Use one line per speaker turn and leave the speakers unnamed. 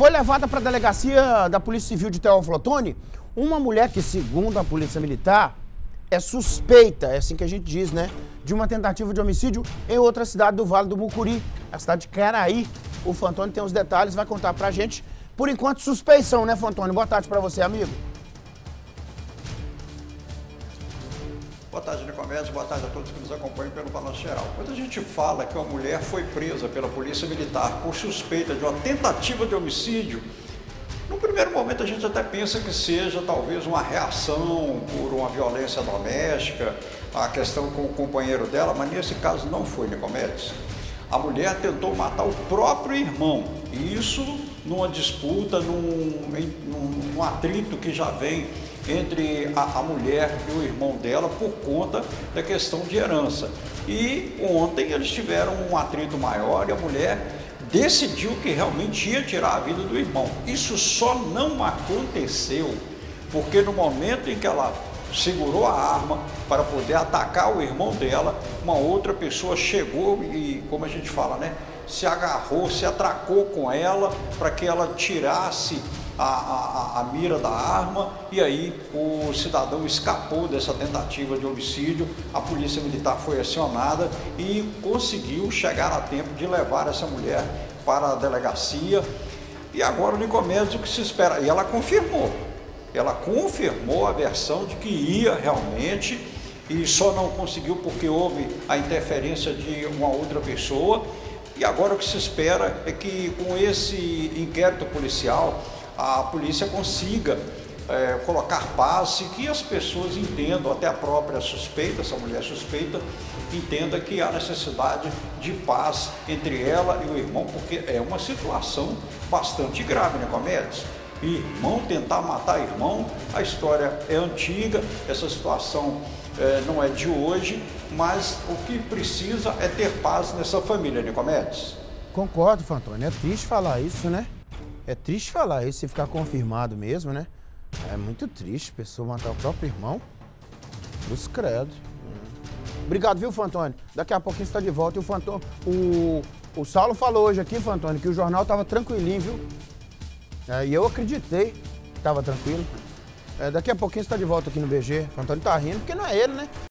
Foi levada para a delegacia da Polícia Civil de Teófilo uma mulher que, segundo a Polícia Militar, é suspeita, é assim que a gente diz, né? De uma tentativa de homicídio em outra cidade do Vale do Mucuri, a cidade de Caraí. O Fantônio tem os detalhes, vai contar pra gente. Por enquanto, suspeição, né, Fantônio? Boa tarde pra você, amigo.
Boa tarde, Nicomedes. Boa tarde a todos que nos acompanham pelo Balanço Geral. Quando a gente fala que uma mulher foi presa pela Polícia Militar por suspeita de uma tentativa de homicídio, no primeiro momento a gente até pensa que seja talvez uma reação por uma violência doméstica, a questão com o companheiro dela, mas nesse caso não foi, Nicomedes. A mulher tentou matar o próprio irmão, e isso numa disputa, num, num, num atrito que já vem entre a, a, mulher e o irmão dela por conta da questão de herança. E ontem eles tiveram um atrito maior e a mulher decidiu que realmente ia tirar a vida do irmão. Isso só não aconteceu porque no momento em que ela segurou a arma para poder atacar o irmão dela, uma outra pessoa chegou e, como a gente fala, né, se agarrou, se atracou com ela para que ela tirasse a, a, a, mira da arma e aí o cidadão escapou dessa tentativa de homicídio. A polícia militar foi acionada e conseguiu chegar a tempo de levar essa mulher para a delegacia. E agora o Nicomedes, o que se espera? E ela confirmou. Ela confirmou a versão de que ia realmente e só não conseguiu porque houve a interferência de uma outra pessoa. E agora o que se espera é que com esse inquérito policial a polícia consiga é, colocar paz e que as pessoas entendam, até a própria suspeita, essa mulher suspeita, entenda que há necessidade de paz entre ela e o irmão, porque é uma situação bastante grave, né, Comedes? Irmão tentar matar irmão, a história é antiga, essa situação é, não é de hoje, mas o que precisa é ter paz nessa família, Nicomedes.
Concordo, Fantônio. É triste falar isso, né? É triste falar isso e ficar confirmado mesmo, né? É muito triste pessoa matar o próprio irmão. Os credo. Obrigado, viu, Fantônio? Daqui a pouquinho você está de volta. E o Fantônio. O, o Saulo falou hoje aqui, Fantônio, que o jornal estava tranquilinho, viu? É, e eu acreditei que estava tranquilo. É, daqui a pouquinho você está de volta aqui no BG. Fantônio tá rindo, porque não é ele, né?